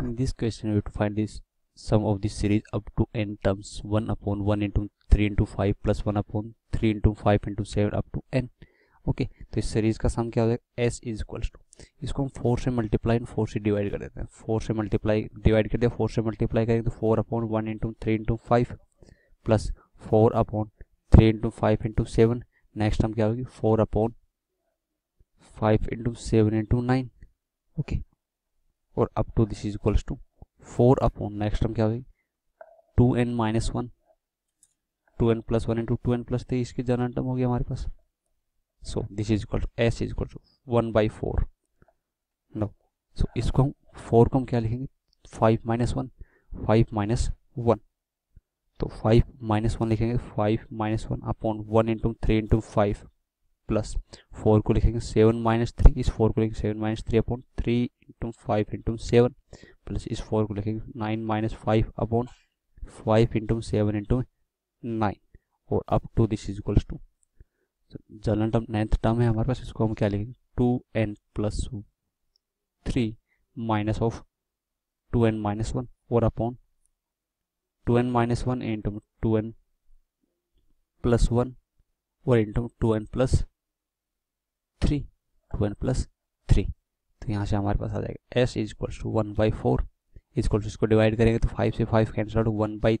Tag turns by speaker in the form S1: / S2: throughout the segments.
S1: in this question we have to find this sum of this series up to n terms 1 upon 1 into 3 into 5 plus 1 upon 3 into 5 into 7 up to n. Okay okay, तो इस series का sum क्या हो? जाएगा S is equals to इसको हम four से multiply four से डिवाइड कर देते हैं। फोर से मल्टीप्लाई डिवाइड कर दिया फोर से मल्टीप्लाई करेंगे तो four upon one into three into five plus four upon three into five into seven next हम क्या होगी? Four upon five into seven into nine okay और up to this is equals to four upon next हम क्या होगी two n minus one two n plus one into two n plus three इसकी general term हो गया हमारे पास। So this is equal to s is equal to one by four no so इसको हम four को हम क्या लिखेंगे? Five minus one five minus one तो फाइव माइनस वन लिखेंगे five minus one upon one into three into five plus four को लिखेंगे सेवन माइनस थ्री इस फोर को लिखेंगे seven minus three upon three into five into seven plus इस four को लिखेंगे nine minus five upon five into seven into nine और up to this is equals to general term ninth term है हमारे पास, इसको हम क्या लिखेंगे? Two n plus three minus of two n minus one और upon two n minus one into two n plus one और into two n plus three n plus three तो यहाँ से हमारे पास आ जाएगा। S is equals to one by four is equal to इसको डिवाइड करेंगे तो फाइव से five cancel out one by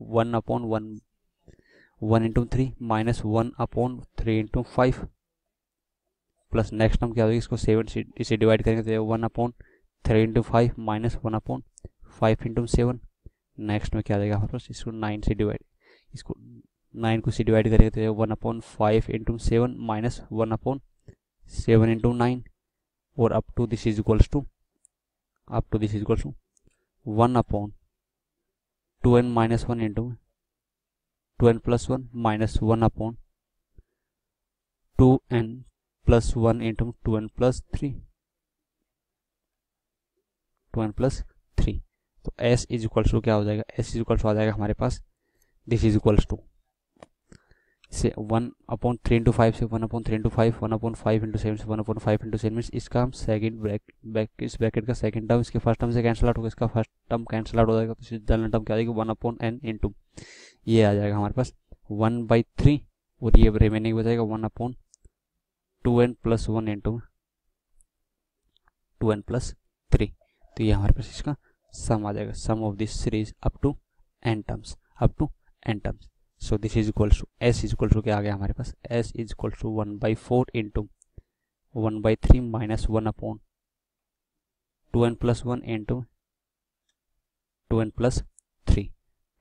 S1: one upon one one into three minus one upon three into five plus next हम क्या होगी? इसको seven से, इसे डिवाइड करेंगे तो one upon three into five minus one upon five into seven next में क्या आ जाएगा हमारे पास? इसको नाइन से डिवाइड इसको नाइन को से डिवाइड करेंगे तो one upon five into seven minus one upon seven into nine और up to this is equals to up to this is equals to one upon two n minus one into two n plus one minus one upon two n plus one into two n plus three two n plus three तो S is equals to क्या हो जाएगा? S is equals आ जाएगा हमारे पास. This is equals to से one upon three into five से one upon three into five, one upon five into seven से one upon five into seven mean इसका हम सेकंड ब्रैक बैक इस ब्रैकेट का सेकंड टर्म इसके first term से cancel out होगा, इसका फ़र्स्ट टर्म कैंसिल आउट हो जाएगा तो जनरल टर्म क्या आ वन अपॉन एन इंटू। ये आ जाएगा हमारे पास वन बाई थ्री, और ये रिमेनिंग हो जाएगा one upon two n plus one into two n plus three. तो ये हमारे पास इसका सम आ जाएगा sum of this series up to n terms up to n terms so this is equal to S is equal to क्या आ गया हमारे पास S is equal to one by four into one by three minus one upon two n plus one into two n plus three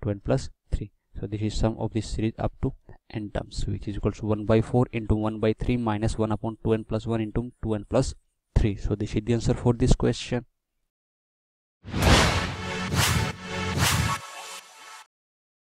S1: two n plus three so this is sum of this series up to n terms which is equal to 1 by 4 into 1 by 3 minus 1 upon 2n plus 1 into 2n plus 3 so this is the answer for this question